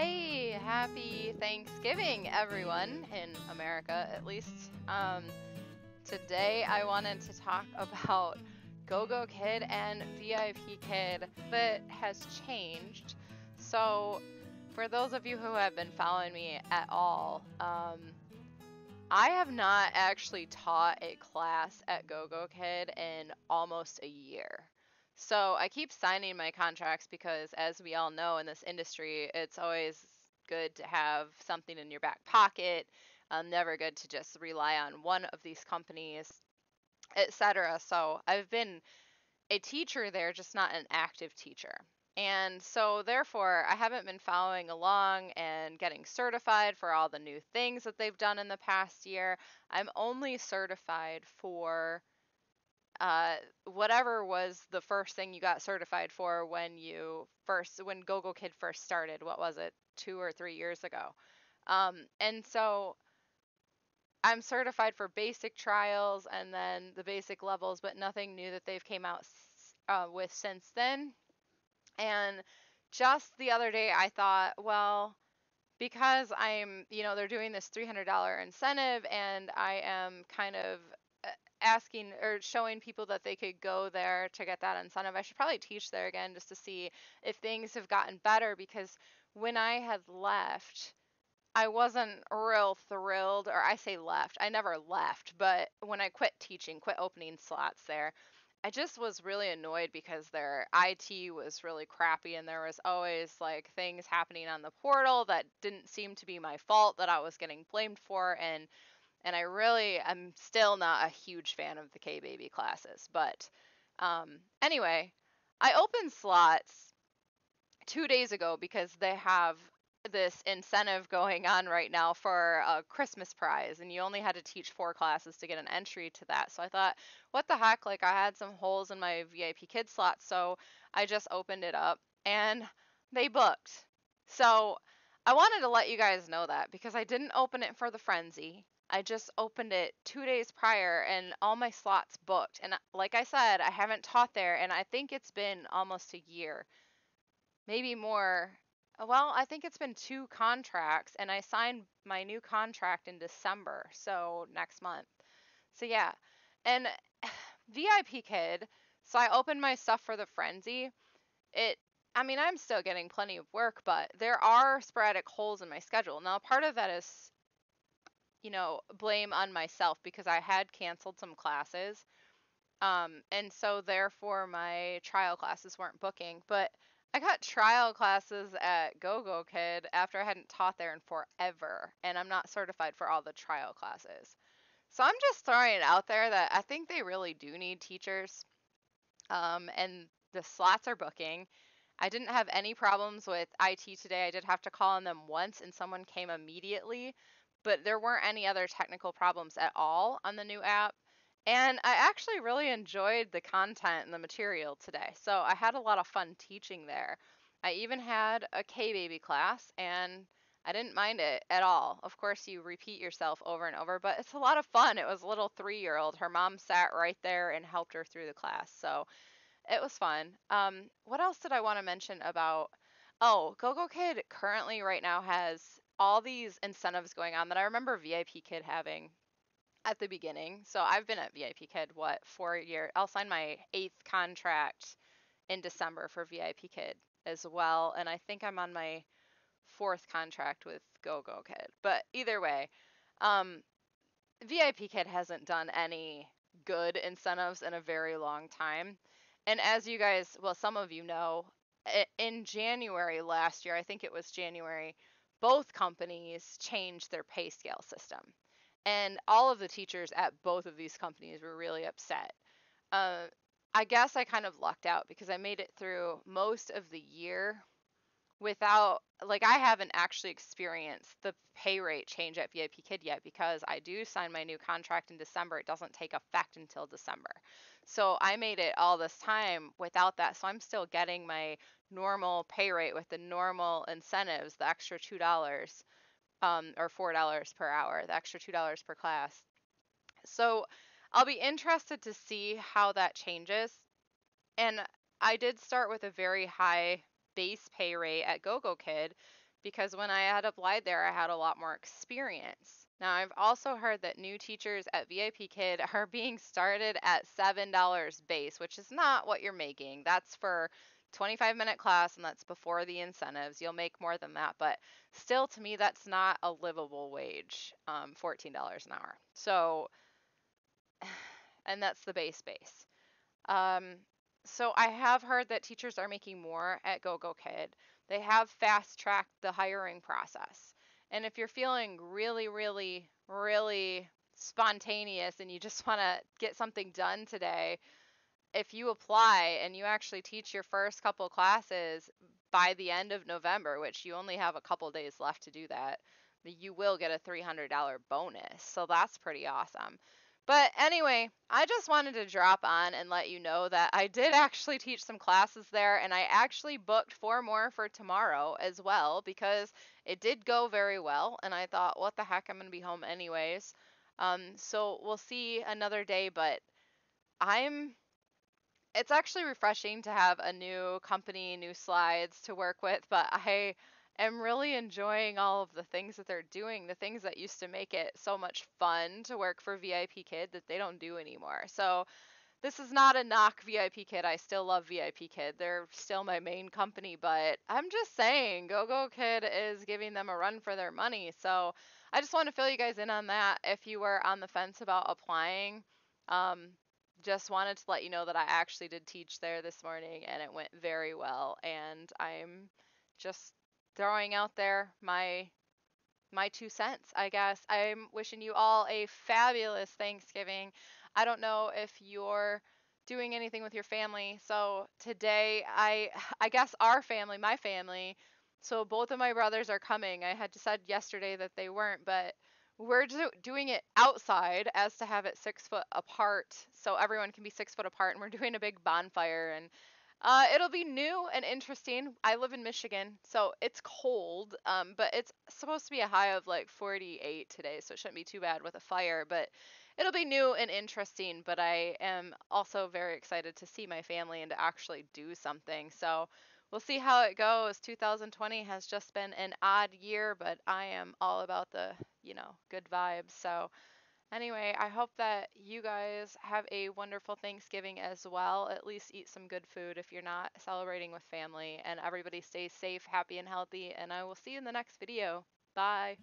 Hey, happy Thanksgiving, everyone, in America at least. Um, today I wanted to talk about GoGo Kid and VIP Kid that has changed. So, for those of you who have been following me at all, um, I have not actually taught a class at GoGo Kid in almost a year. So I keep signing my contracts because, as we all know in this industry, it's always good to have something in your back pocket. Um, never good to just rely on one of these companies, etc. So I've been a teacher there, just not an active teacher. And so, therefore, I haven't been following along and getting certified for all the new things that they've done in the past year. I'm only certified for uh, whatever was the first thing you got certified for when you first when GoGo Kid first started. What was it, two or three years ago? Um, and so I'm certified for basic trials and then the basic levels, but nothing new that they've came out uh, with since then. And just the other day, I thought, well, because I'm, you know, they're doing this $300 incentive and I am kind of asking or showing people that they could go there to get that incentive. I should probably teach there again just to see if things have gotten better because when I had left, I wasn't real thrilled, or I say left, I never left, but when I quit teaching, quit opening slots there, I just was really annoyed because their IT was really crappy and there was always like things happening on the portal that didn't seem to be my fault that I was getting blamed for and and I really am still not a huge fan of the K baby classes. But um, anyway, I opened slots two days ago because they have this incentive going on right now for a Christmas prize, and you only had to teach four classes to get an entry to that. So I thought, what the heck? Like, I had some holes in my VIP kid slot, so I just opened it up and they booked. So I wanted to let you guys know that because I didn't open it for the frenzy. I just opened it two days prior and all my slots booked. And uh, like I said, I haven't taught there, and I think it's been almost a year, maybe more. Uh, well, I think it's been two contracts, and I signed my new contract in December, so next month. So yeah, and VIP Kid. So I opened my stuff for the frenzy. It I mean, I'm still getting plenty of work, but there are sporadic holes in my schedule. Now, part of that is you know, blame on myself because I had canceled some classes. Um, and so therefore my trial classes weren't booking. But I got trial classes at GoGo Kid after I hadn't taught there in forever, and I'm not certified for all the trial classes. So I'm just throwing it out there that I think they really do need teachers. Um, and the slots are booking. I didn't have any problems with IT today. I did have to call on them once, and someone came immediately but there weren't any other technical problems at all on the new app. And I actually really enjoyed the content and the material today. So I had a lot of fun teaching there. I even had a K baby class and I didn't mind it at all. Of course, you repeat yourself over and over, but it's a lot of fun. It was a little three year old. Her mom sat right there and helped her through the class. So it was fun. Um, what else did I want to mention about? Oh, GoGo Kid currently right now has all these incentives going on that I remember VIP Kid having at the beginning. So I've been at VIP Kid what four years? I'll sign my eighth contract in December for VIP Kid as well, and I think I'm on my fourth contract with GoGo Kid. But either way, um, VIP Kid hasn't done any good incentives in a very long time. And as you guys, well, some of you know, in January last year, I think it was January, both companies changed their pay scale system. And all of the teachers at both of these companies were really upset. Uh, I guess I kind of lucked out because I made it through most of the year without, like, I haven't actually experienced the pay rate change at VIP Kid yet because I do sign my new contract in December. It doesn't take effect until December. So I made it all this time without that. So I'm still getting my normal pay rate with the normal incentives, the extra two dollars um, or four dollars per hour, the extra two dollars per class. So I'll be interested to see how that changes. And I did start with a very high base pay rate at GoGo Kid because when I had applied there, I had a lot more experience. Now, I've also heard that new teachers at VIP Kid are being started at $7 base, which is not what you're making. That's for 25 minute class and that's before the incentives. You'll make more than that, but still to me that's not a livable wage, um, $14 an hour. So, and that's the base base. Um, so I have heard that teachers are making more at GoGo Kid. They have fast tracked the hiring process. And if you're feeling really, really, really spontaneous and you just want to get something done today, if you apply and you actually teach your first couple classes by the end of November, which you only have a couple days left to do that, you will get a $300 bonus. So that's pretty awesome. But anyway, I just wanted to drop on and let you know that I did actually teach some classes there and I actually booked four more for tomorrow as well because it did go very well and I thought, what the heck, I'm going to be home anyways. Um, so we'll see another day, but I'm it's actually refreshing to have a new company, new slides to work with, but I am really enjoying all of the things that they're doing, the things that used to make it so much fun to work for VIP Kid that they don't do anymore. So this is not a knock VIP Kid. I still love VIP Kid. They're still my main company, but I'm just saying GoGo Kid is giving them a run for their money. So I just want to fill you guys in on that. If you were on the fence about applying, um, just wanted to let you know that I actually did teach there this morning and it went very well. And I'm just throwing out there my my two cents, I guess. I'm wishing you all a fabulous Thanksgiving. I don't know if you're doing anything with your family. So today I I guess our family, my family, so both of my brothers are coming. I had said yesterday that they weren't, but we're do- doing it outside as to have it six foot apart so everyone can be six foot apart and we're doing a big bonfire and uh, it'll be new and interesting. I live in Michigan, so it's cold, um, but it's supposed to be a high of like 48 today, so it shouldn't be too bad with a fire. But it'll be new and interesting. But I am also very excited to see my family and to actually do something. So we'll see how it goes. 2020 has just been an odd year, but I am all about the, you know, good vibes. So Anyway, I hope that you guys have a wonderful Thanksgiving as well. At least eat some good food if you're not celebrating with family. And everybody stay safe, happy, and healthy. And I will see you in the next video. Bye.